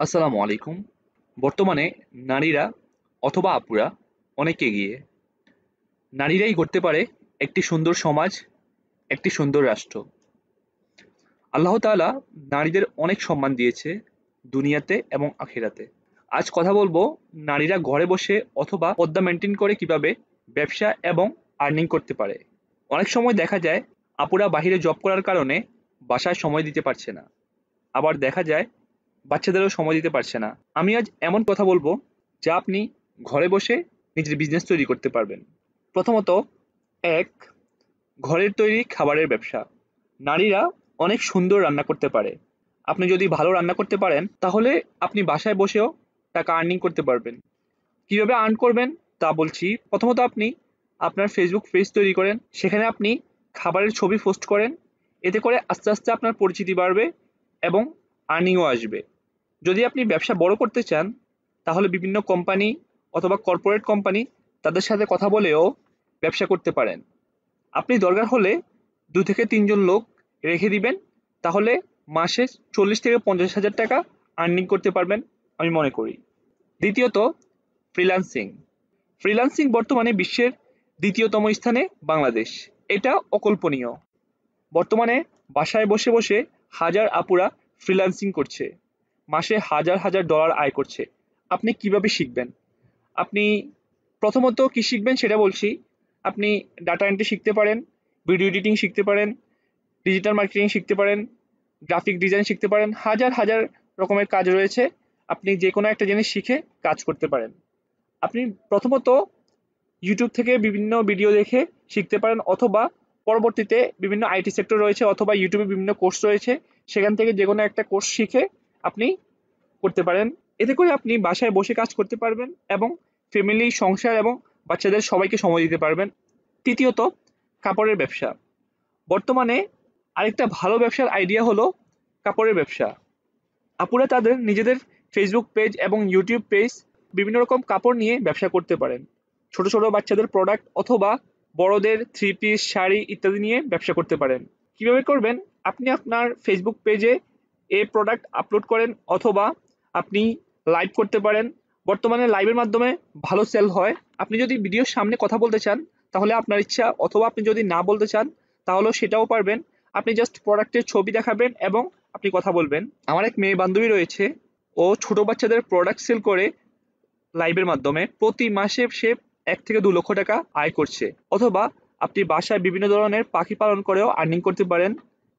আসসালামু আলাইকুম। বর্তমানে নারীরা অথবা আপুরা অনেক এগিয়ে নারীরাই করতে পারে একটি সুন্দর সমাজ, একটি সুন্দর রাষ্ট্র। আল্লাহ তাআলা নারীদের অনেক সম্মান দিয়েছে দুনিয়াতে এবং আখেরাতে। আজ কথা বলব নারীরা ঘরে বসে অথবা পদ্মা মেনটেন করে কীভাবে ব্যবসা এবং আর্নিং করতে পারে। অনেক সময় দেখা যায়, আপুরা বাহিরে জব করার কারণে বাসায় সময় দিতে পারছে না। আবার দেখা যায় বাচ্চাদেরও সময় দিতে পারছে না। আমি আজ এমন কথা বলব যা আপনি ঘরে বসে নিজের বিজনেস তৈরি করতে পারবেন। প্রথমত, এক, ঘরের তৈরি খাবারের ব্যবসা। নারীরা অনেক সুন্দর রান্না করতে পারে। আপনি যদি ভালো রান্না করতে পারেন, তাহলে আপনি বাসায় বসেও টাকা আর্নিং করতে পারবেন। কীভাবে আর্ন করবেন, তা বলছি। প্রথমত আপনি আপনার ফেসবুক পেজ তৈরি করেন। সেখানে আপনি খাবারের ছবি পোস্ট করেন। এতে করে আস্তে আস্তে আপনার পরিচিতি বাড়বে এবং আর্নিংও আসবে। যদি আপনি ব্যবসা বড় করতে চান, তাহলে বিভিন্ন কোম্পানি অথবা কর্পোরেট কোম্পানি তাদের সাথে কথা বলেও ব্যবসা করতে পারেন। আপনি দরকার হলে দু থেকে তিনজন লোক রেখে দিবেন, তাহলে মাসে চল্লিশ থেকে পঞ্চাশ হাজার টাকা আর্নিং করতে পারবেন আমি মনে করি। দ্বিতীয়ত ফ্রিল্যান্সিং ফ্রিল্যান্সিং বর্তমানে বিশ্বের দ্বিতীয়তম স্থানে বাংলাদেশ। এটা অকল্পনীয়। বর্তমানে বাসায় বসে বসে হাজার আপুরা ফ্রিল্যান্সিং করছে। মাসে হাজার হাজার ডলার আয় করছে। আপনি কীভাবে শিখবেন? আপনি প্রথমত কি শিখবেন সেটা বলছি। আপনি ডাটা এন্ট্রি শিখতে পারেন ভিডিও এডিটিং শিখতে পারেন ডিজিটাল মার্কেটিং শিখতে পারেন গ্রাফিক ডিজাইন শিখতে পারেন, হাজার হাজার রকমের কাজ রয়েছে। আপনি যে কোনো একটা জিনিস শিখে কাজ করতে পারেন। আপনি প্রথমত ইউটিউব থেকে বিভিন্ন ভিডিও দেখে শিখতে পারেন অথবা পরবর্তীতে বিভিন্ন আইটি সেক্টর রয়েছে অথবা ইউটিউবে বিভিন্ন কোর্স রয়েছে। সেখান থেকে যে কোনো একটা কোর্স শিখে আপনি করতে পারেন। এতে করে আপনি বাসায় বসে কাজ করতে পারবেন এবং ফ্যামিলি সংসার এবং বাচ্চাদের সবাইকে সময় দিতে পারবেন। তৃতীয়ত, কাপড়ের ব্যবসা। বর্তমানে আরেকটা ভালো ব্যবসার আইডিয়া হলো কাপড়ের ব্যবসা। আপুরা তাদের নিজেদের ফেসবুক পেজ এবং ইউটিউব পেজ বিভিন্ন রকম কাপড় নিয়ে ব্যবসা করতে পারেন। ছোট ছোট বাচ্চাদের প্রোডাক্ট অথবা বড়দের থ্রি পিস শাড়ি ইত্যাদি নিয়ে ব্যবসা করতে পারেন। কীভাবে করবেন? আপনি আপনার ফেসবুক পেজে এ প্রোডাক্ট আপলোড করেন অথবা আপনি লাইভ করতে পারেন। বর্তমানে লাইভের মাধ্যমে ভালো সেল হয়। আপনি যদি ভিডিওর সামনে কথা বলতে চান, তাহলে আপনার ইচ্ছা, অথবা আপনি যদি না বলতে চান, তাহলেও সেটাও পারবেন। আপনি জাস্ট প্রোডাক্টের ছবি দেখাবেন এবং আপনি কথা বলবেন। আমার এক মেয়ে বান্ধবী রয়েছে। ও ছোট বাচ্চাদের প্রোডাক্ট সেল করে লাইভের মাধ্যমে। প্রতি মাসে সে এক থেকে দু লক্ষ টাকা আয় করছে। অথবা আপনি বাসায় বিভিন্ন ধরনের পাখি পালন করেও আর্নিং করতে পারেন।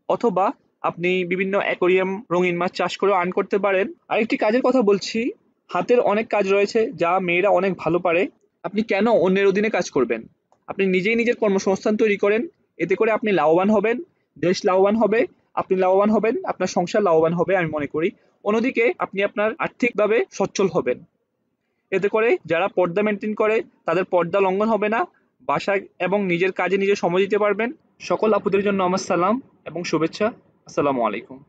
অথবা আপনি বিভিন্ন অ্যাকোরিয়াম রঙিন মাছ চাষ করেও আর্ন করতে পারেন। আরেকটি কাজের কথা বলছি, হাতের অনেক কাজ রয়েছে যা মেয়েরা অনেক ভালো পারে। আপনি কেন অন্যের অধীনে কাজ করবেন? আপনি নিজেই নিজের কর্মসংস্থান তৈরি করেন, এতে করে আপনি লাভবান হবেন, দেশ লাভবান হবে, আপনি লাভবান হবেন, আপনার সংসার লাভবান হবে আমি মনে করি। অন্যদিকে আপনি আপনার আর্থিকভাবে সচ্ছল হবেন। এতে করে যারা পর্দা মেনটেন করে, তাদের পর্দা লঙ্ঘন হবে না, বাসায় এবং নিজের কাজে নিজে সময় দিতে পারবেন। সকল আপুদের জন্য আমার সালাম এবং শুভেচ্ছা। আসসালামু আলাইকুম।